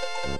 Thank you.